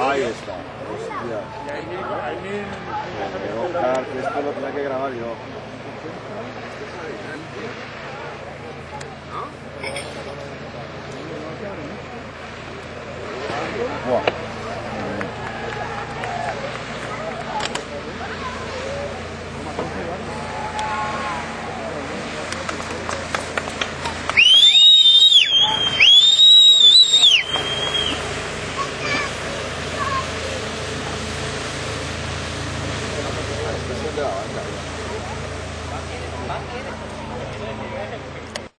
Ahí está. Hostia. Eh, Oscar, que esto lo tenía que grabar yo. Buah. 分ぐらいは。